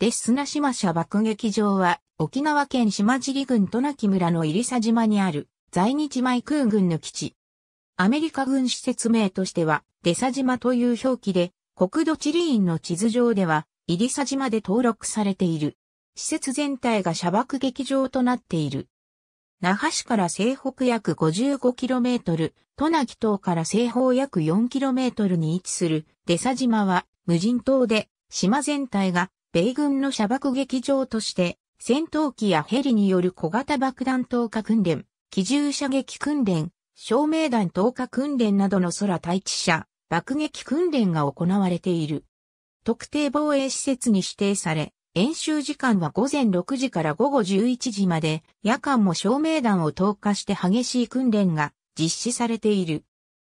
デスナ島社爆撃場は沖縄県島尻郡渡名喜村の入佐島にある在日米空軍の基地。アメリカ軍施設名としてはデサ島という表記で国土地理院の地図上では入佐島で登録されている。施設全体が社爆撃場となっている。那覇市から西北約 55km、渡名喜島から西方約 4km に位置するデサ島は無人島で島全体が米軍の射爆撃場として、戦闘機やヘリによる小型爆弾投下訓練、機銃射撃訓練、照明弾投下訓練などの空対地射、爆撃訓練が行われている。特定防衛施設に指定され、演習時間は午前6時から午後11時まで、夜間も照明弾を投下して激しい訓練が実施されている。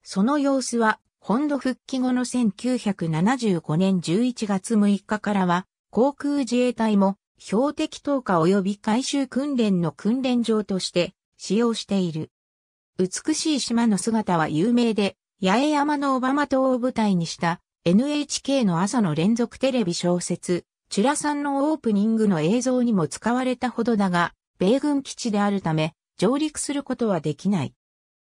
その様子は、本土復帰後の1975年11月6日からは、航空自衛隊も標的投下及び回収訓練の訓練場として使用している。美しい島の姿は有名で、八重山のオバマ島を舞台にした NHK の朝の連続テレビ小説、チュラさんのオープニングの映像にも使われたほどだが、米軍基地であるため、上陸することはできない。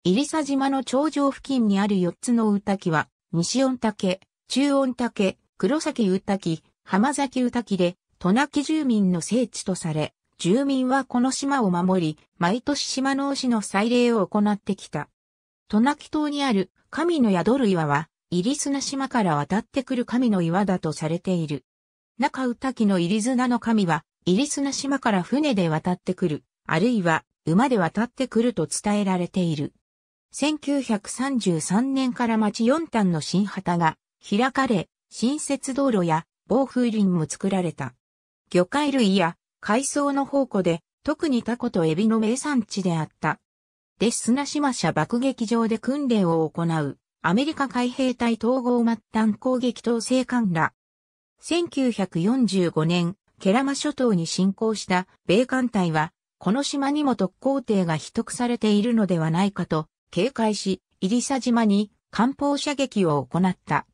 入佐島の頂上付近にある4つのウ滝は、西御嶽、中御嶽、黒崎ウ滝、浜崎歌木で、渡名喜住民の聖地とされ、住民はこの島を守り、毎年島の牛の祭礼を行ってきた。渡名喜島にある神の宿る岩は、入砂島から渡ってくる神の岩だとされている。中歌木の入砂の神は、入砂島から船で渡ってくる、あるいは馬で渡ってくると伝えられている。1933年から町四端の新旗が開かれ、新設道路や防風林も作られた。魚介類や海藻の宝庫で、特にタコとエビの名産地であった。デスナ島社爆撃場で訓練を行う、アメリカ海兵隊統合末端攻撃統制艦ら。1945年、ケラマ諸島に侵攻した米艦隊は、この島にも特攻艇が秘匿されているのではないかと警戒し、入佐島に艦砲射撃を行った。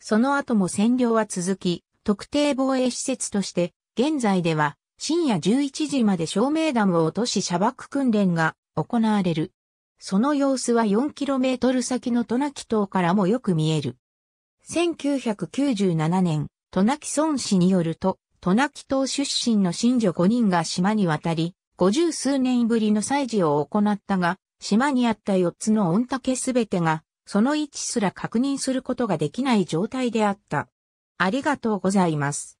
その後も占領は続き、特定防衛施設として、現在では深夜11時まで照明弾を落とし射爆訓練が行われる。その様子は 4km 先の渡名喜島からもよく見える。1997年、渡名喜村市によると、渡名喜島出身の新女5人が島に渡り、50数年ぶりの祭事を行ったが、島にあった4つの御嶽すべてがその位置すら確認することができない状態であった。ありがとうございます。